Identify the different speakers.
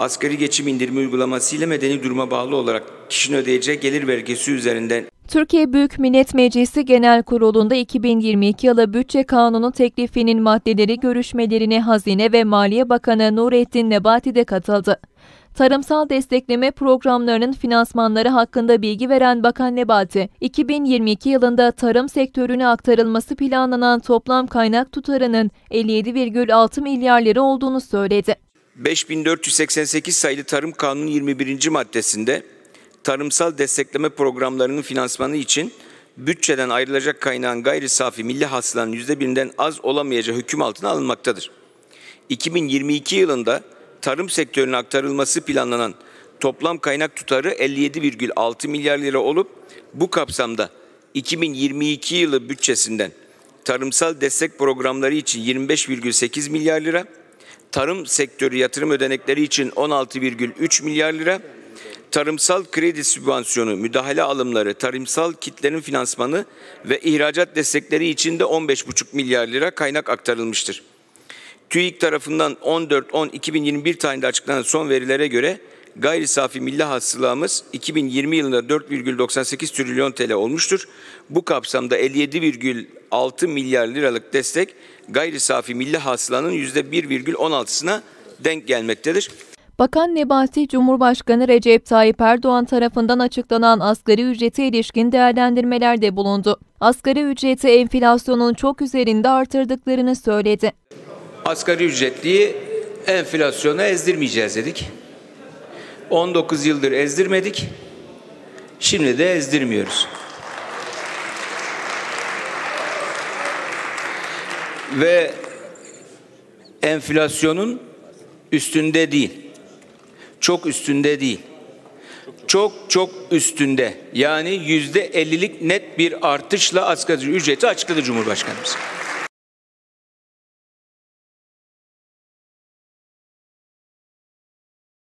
Speaker 1: Asgari geçim indirimi uygulaması ile medeni duruma bağlı olarak kişinin ödeyeceği gelir vergisi üzerinden
Speaker 2: Türkiye Büyük Millet Meclisi Genel Kurulu'nda 2022 yılı bütçe kanunu teklifinin maddeleri görüşmelerine Hazine ve Maliye Bakanı Nurettin Nebati de katıldı. Tarımsal destekleme programlarının finansmanları hakkında bilgi veren Bakan Nebati, 2022 yılında tarım sektörüne aktarılması planlanan toplam kaynak tutarının 57,6 milyar lira olduğunu söyledi.
Speaker 1: 5488 sayılı Tarım Kanunu 21. maddesinde tarımsal destekleme programlarının finansmanı için bütçeden ayrılacak kaynağın gayri safi milli hasılanın %1'inden az olamayacağı hüküm altına alınmaktadır. 2022 yılında tarım sektörüne aktarılması planlanan toplam kaynak tutarı 57,6 milyar lira olup bu kapsamda 2022 yılı bütçesinden tarımsal destek programları için 25,8 milyar lira, tarım sektörü yatırım ödenekleri için 16,3 milyar lira, tarımsal kredi sübvansiyonu, müdahale alımları, tarımsal kitlerin finansmanı ve ihracat destekleri için de 15,5 milyar lira kaynak aktarılmıştır. TÜİK tarafından 14-10-2021 tarihinde açıklanan son verilere göre gayri safi milli hasılamız 2020 yılında 4,98 trilyon TL olmuştur. Bu kapsamda 57,6 milyar liralık destek gayri safi milli hasılanın %1,16'sına denk gelmektedir.
Speaker 2: Bakan Nebati, Cumhurbaşkanı Recep Tayyip Erdoğan tarafından açıklanan asgari ücrete ilişkin değerlendirmelerde bulundu. Asgari ücreti enflasyonun çok üzerinde artırdıklarını söyledi.
Speaker 1: Asgari ücretliyi enflasyona ezdirmeyeceğiz dedik. 19 yıldır ezdirmedik. Şimdi de ezdirmiyoruz. Ve enflasyonun üstünde değil. Çok üstünde değil. Çok çok üstünde. Yani yüzde ellilik net bir artışla asgari ücreti açıkladı Cumhurbaşkanımız.